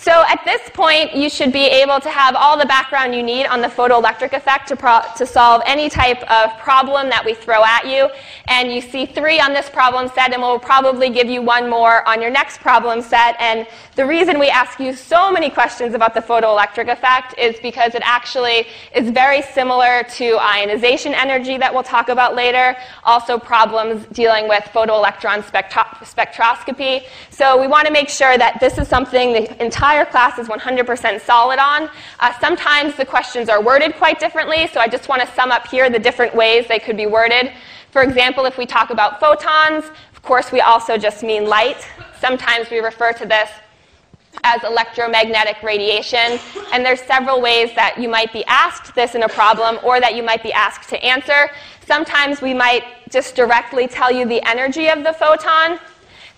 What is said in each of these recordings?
So at this point, you should be able to have all the background you need on the photoelectric effect to, pro- to solve any type of problem that we throw at you. And you see three on this problem set, and we'll probably give you one more on your next problem set. And the reason we ask you so many questions about the photoelectric effect is because it actually is very similar to ionization energy that we'll talk about later, also problems dealing with photoelectron spectro- spectroscopy. So we want to make sure that this is something the entire entire class is 100% solid on. Uh, sometimes the questions are worded quite differently, so I just want to sum up here the different ways they could be worded. For example, if we talk about photons, of course, we also just mean light. Sometimes we refer to this as electromagnetic radiation. And there's several ways that you might be asked this in a problem or that you might be asked to answer. Sometimes we might just directly tell you the energy of the photon.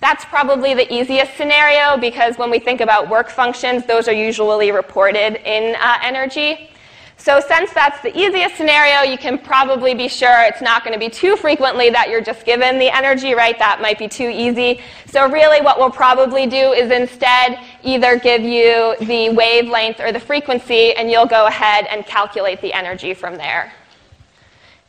That's probably the easiest scenario because when we think about work functions, those are usually reported in uh, energy. So since that's the easiest scenario, you can probably be sure it's not going to be too frequently that you're just given the energy, right? That might be too easy. So really what we'll probably do is instead either give you the wavelength or the frequency, and you'll go ahead and calculate the energy from there.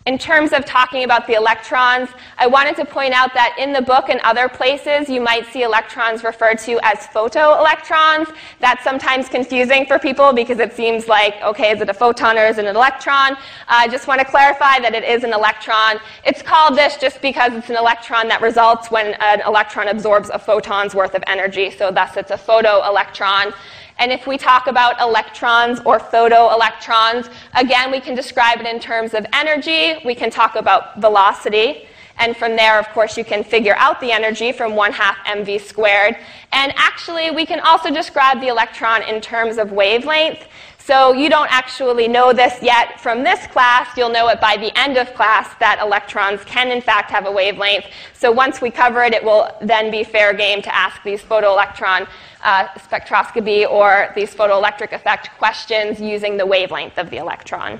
In terms of talking about the electrons, I wanted to point out that in the book and other places, you might see electrons referred to as photoelectrons. That's sometimes confusing for people because it seems like, okay, is it a photon or is it an electron? Uh, I just want to clarify that it is an electron. It's called this just because it's an electron that results when an electron absorbs a photon's worth of energy, so thus it's a photoelectron. And if we talk about electrons or photoelectrons, again, we can describe it in terms of energy. We can talk about velocity. And from there, of course, you can figure out the energy from 1 half mv squared. And actually, we can also describe the electron in terms of wavelength. So you don't actually know this yet from this class. You'll know it by the end of class that electrons can in fact have a wavelength. So once we cover it, it will then be fair game to ask these photoelectron uh, spectroscopy or these photoelectric effect questions using the wavelength of the electron.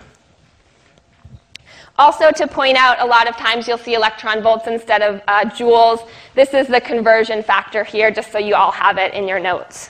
Also, to point out, a lot of times you'll see electron volts instead of uh, joules. This is the conversion factor here, just so you all have it in your notes.